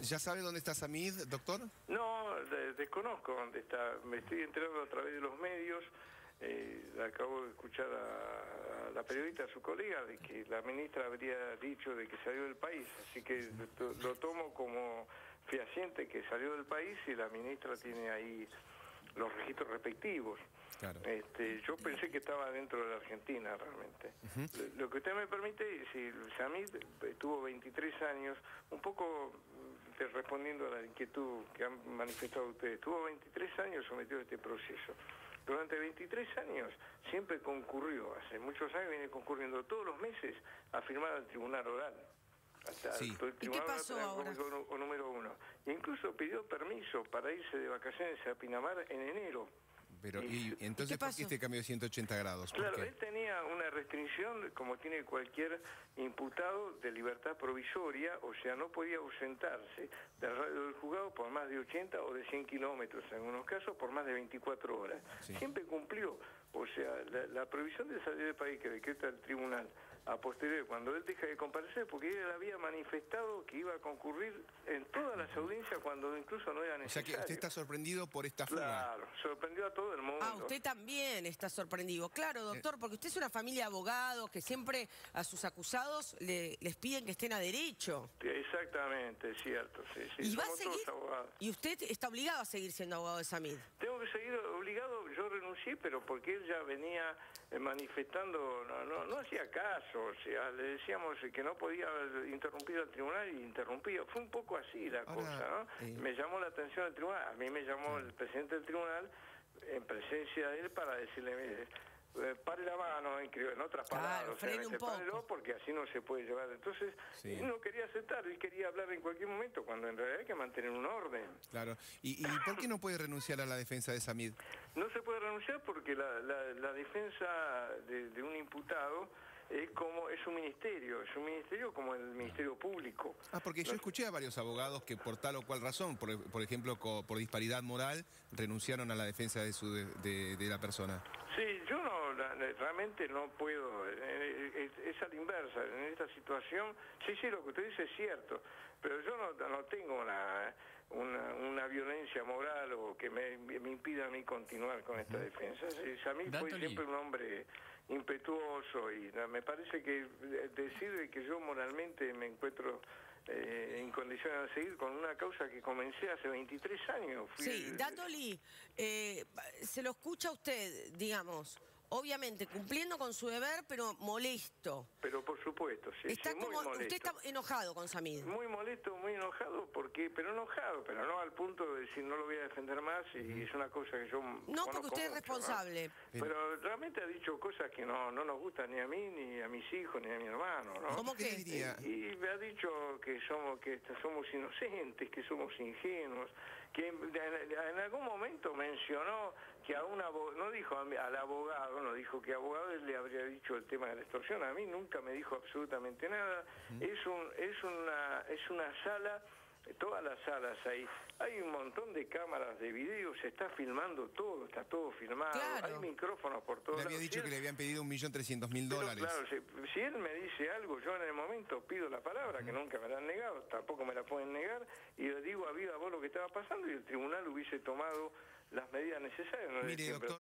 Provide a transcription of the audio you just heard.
¿Ya sabe dónde está Samid, doctor? No, de- desconozco dónde está. Me estoy enterando a través de los medios. Eh, acabo de escuchar a, a la periodista, a su colega, de que la ministra habría dicho de que salió del país. Así que lo, lo tomo como fehaciente que salió del país y la ministra tiene ahí los registros respectivos. Claro. Este, yo pensé que estaba dentro de la Argentina realmente. lo, lo que usted me permite, si Samid eh, tuvo 23 años, un poco mm, respondiendo a la inquietud que han manifestado ustedes, tuvo 23 años sometido a este proceso. Durante 23 años siempre concurrió, hace muchos años viene concurriendo todos los meses a firmar al tribunal oral. Hasta Sí. el ¿Y qué pasó ahora? nu- número uno. E incluso pidió permiso para irse de vacaciones a Pinamar en enero. Pero, Y- y, entonces, ¿Y qué ¿por qué este cambio de 180 grados? ¿Por Claro, qué? él tenía una restricción, como tiene cualquier imputado, de libertad provisoria, o sea, no podía ausentarse del radio del juzgado por más de 80 o de 100 kilómetros, en algunos casos por más de 24 horas. Sí. Siempre cumplió, o sea, la, la prohibición de salir del país que decreta el tribunal a posteriori, cuando él deja de comparecer, porque él había manifestado que iba a concurrir en todas las audiencias cuando incluso no era O sea necesario. que usted está sorprendido por esta fuga. Claro, sorprendió a todo el mundo. Ah, usted también está sorprendido. Claro, Eh. doctor, porque usted es una familia de abogados que siempre a sus acusados le- les piden que estén a derecho. Exactamente, es cierto. Sí, sí, ¿Y va a somos seguir? todos abogados. Y usted está obligado a seguir siendo abogado de Samid. Tengo que seguir obligado, yo renuncié, pero porque él ya venía manifestando, no, no, no hacía caso, o sea, le decíamos que no podía interrumpir al tribunal y interrumpía. Fue un poco así la Ahora, cosa, ¿no? eh, Me llamó la atención el tribunal, a mí me llamó el presidente del tribunal en presencia de él para decirle, mire, eh, pare la mano, en, en otras Claro, palabras, obviamente, un poco. párelo, porque así no se puede llevar. Entonces, Sí. él no quería aceptar, él quería hablar en cualquier momento, cuando en realidad hay que mantener un orden. Claro. ¿Y, y por qué no puede renunciar a la defensa de Samid? No se puede renunciar porque la, la- la defensa de, de un imputado es como es un ministerio, es un ministerio como el Ministerio Público. Ah, porque yo escuché a varios abogados que por tal o cual razón, por, por ejemplo, por disparidad moral, renunciaron a la defensa de, su, de, de- de la persona. Sí, yo no realmente no puedo, es, es a la inversa, en esta situación, sí, sí, lo que usted dice es cierto, pero yo no, no tengo una, una, una violencia moral o que me, me impida a mí continuar con esta defensa. Sí, a mí fue siempre un hombre impetuoso y me parece que eh, decir de que yo moralmente me encuentro eh, en condiciones de seguir con una causa que comencé hace 23 años. Fui Sí, el- Dandoli, eh, se lo escucha usted, digamos, obviamente cumpliendo con su deber, pero molesto. Pero por supuesto, sí, está sí, muy como, molesto. usted está enojado con Samid. Muy molesto, muy enojado, porque pero enojado, pero no al punto de decir no lo voy a defender más y es una cosa que yo No, porque usted es responsable. Pero realmente ha dicho cosas que no, no nos gustan ni a mí, ni a mis hijos, ni a mi hermano, ¿no? ¿Cómo ¿Qué que? diría? Y me ha dicho que somos que somos inocentes, que somos ingenuos, que en, en algún momento mencionó que a un abogado, no dijo a mí- al abogado, no dijo que abogado él le habría dicho el tema de la extorsión, a mí nunca me dijo absolutamente nada. Es un es una es una sala Todas las salas ahí, hay un montón de cámaras de video, se está filmando todo, está todo filmado, Claro. hay micrófonos por todos Le había lados. dicho Si que él- le habían pedido 1.300.000 pero dólares. claro, si, si él me dice algo, yo en el momento pido la palabra, que nunca me la han negado, tampoco me la pueden negar, y le digo a viva voz lo que estaba pasando y el tribunal hubiese tomado las medidas necesarias. No Mire, doctor.